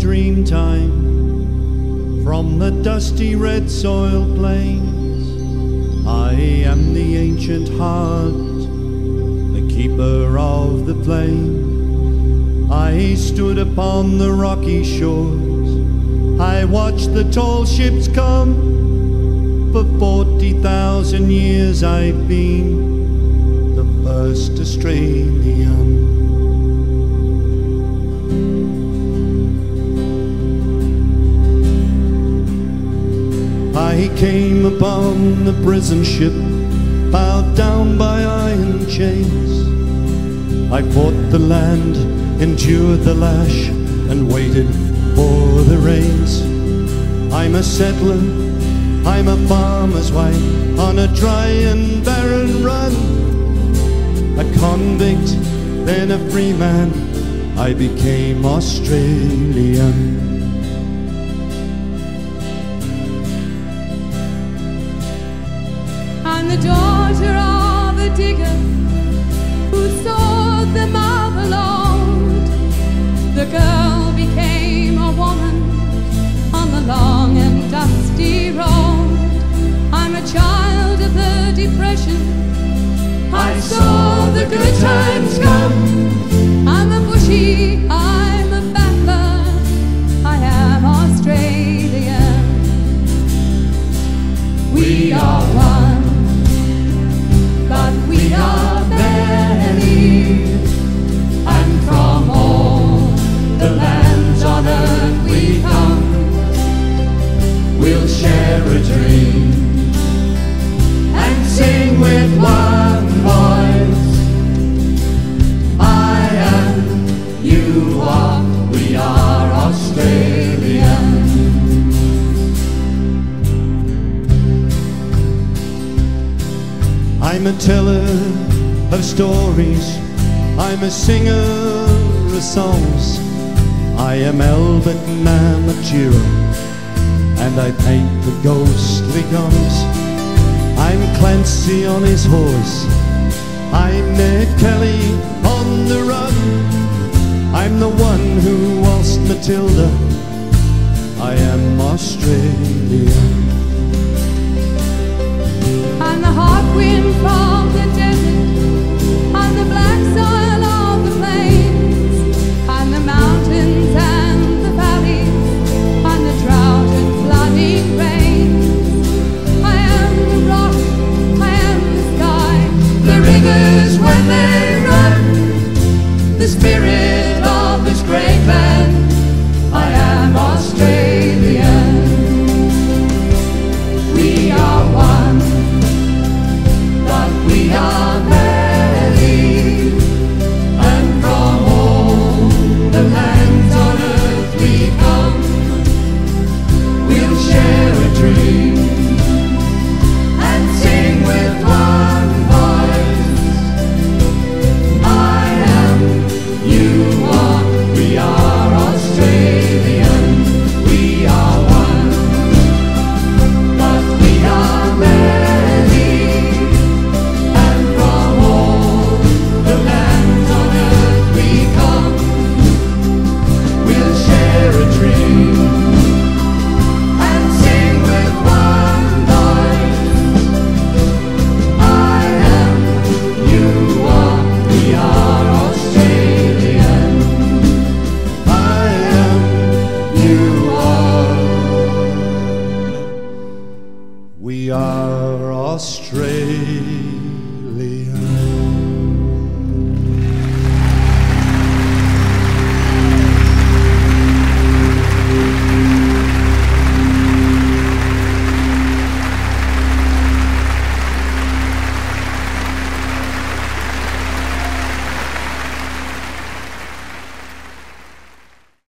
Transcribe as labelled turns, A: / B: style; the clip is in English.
A: dream time from the dusty red soil plains. I am the ancient heart, the keeper of the flame. I stood upon the rocky shores, I watched the tall ships come. For forty thousand years I've been I came upon the prison ship, bowed down by iron chains. I fought the land, endured the lash, and waited for the rains. I'm a settler, I'm a farmer's wife, on a dry and barren run. A convict, then a free man, I became Australian.
B: I'm the daughter of a digger who saw the mother lode. The girl became a woman on the long and dusty road. I'm a child of the depression. I saw the good times come. I'm a bushy, a dream and sing with one voice. I am, you are, we are Australian.
A: I'm a teller of stories. I'm a singer of songs. I am Albert Namatjira, and I paint the ghostly guns. I'm Clancy on his horse. I'm Ned Kelly on the run. I'm the one who lost Matilda. I am Australia. tigers when they run. The spirit.